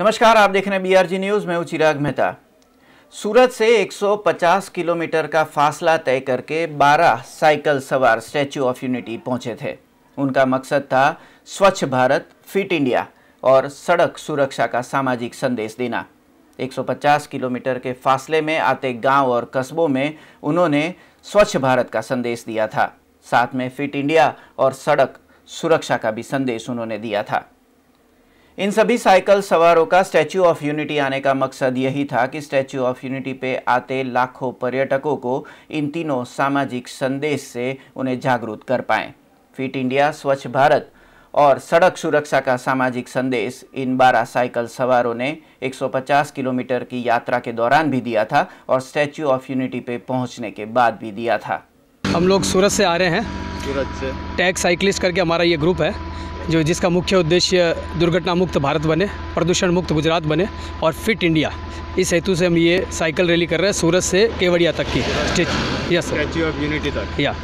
नमस्कार, आप देख रहे हैं बीआरजी न्यूज़ मैं चिराग मेहता। सूरत से 150 किलोमीटर का फासला तय करके 12 साइकिल सवार स्टैच्यू ऑफ़ यूनिटी पहुँचे थे। उनका मकसद था स्वच्छ भारत, फिट इंडिया और सड़क सुरक्षा का सामाजिक संदेश देना। 150 किलोमीटर के फासले में आते गाँव और कस्बों में उन्होंने स्वच्छ भारत का संदेश दिया था। साथ में फिट इंडिया और सड़क सुरक्षा का भी संदेश उन्होंने दिया था। इन सभी साइकिल सवारों का स्टैच्यू ऑफ़ यूनिटी आने का मकसद यही था कि स्टैच्यू ऑफ़ यूनिटी पे आते लाखों पर्यटकों को इन तीनों सामाजिक संदेश से उन्हें जागरूक कर पाएँ। फिट इंडिया स्वच्छ भारत और सड़क सुरक्षा का सामाजिक संदेश इन 12 साइकिल सवारों ने 150 किलोमीटर की यात्रा के दौरान भी दिया था और स्टैच्यू ऑफ़ यूनिटी पे पहुँचने के बाद भी दिया था। हम लोग सूरत से आ रहे हैं। सूरत से। टैग साइकिलिस्ट करके हमारा ये ग्रुप है। जो जिसका मुख्य उद्देश्य दुर्घटना मुक्त भारत बने प्रदूषण मुक्त गुजरात बने और फिट इंडिया। इस हेतु से हम ये साइकिल रैली कर रहे हैं सूरत से केवड़िया तक की। यस स्टैच्यू ऑफ़ यूनिटी तक। या।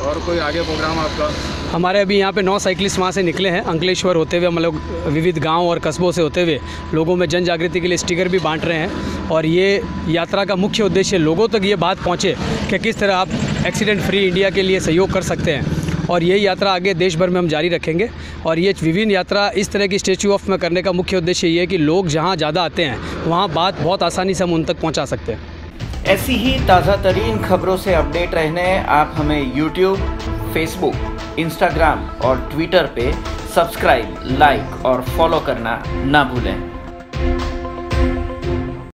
और कोई आगे प्रोग्राम आपका? हमारे अभी यहाँ पे नौ साइकिलिस्ट वहाँ से निकले हैं अंकलेश्वर होते हुए हम लोग विविध गाँव और कस्बों से होते हुए लोगों में जन जागृति के लिए स्टिकर भी बांट रहे हैं और ये यात्रा का मुख्य उद्देश्य लोगों तक ये बात पहुँचे कि किस तरह आप एक्सीडेंट फ्री इंडिया के लिए सहयोग कर सकते हैं। और ये यात्रा आगे देश भर में हम जारी रखेंगे। और ये विभिन्न यात्रा इस तरह की स्टेच्यू ऑफ़ में करने का मुख्य उद्देश्य ये है कि लोग जहाँ ज़्यादा आते हैं, वहाँ बात बहुत आसानी से हम उन तक पहुँचा सकते हैं। ऐसी ही ताज़ा तरीन खबरों से अपडेट रहने आप हमें यूट्यूब फेसबुक इंस्टाग्राम और ट्विटर पे सब्सक्राइब लाइक और फॉलो करना ना भूलें।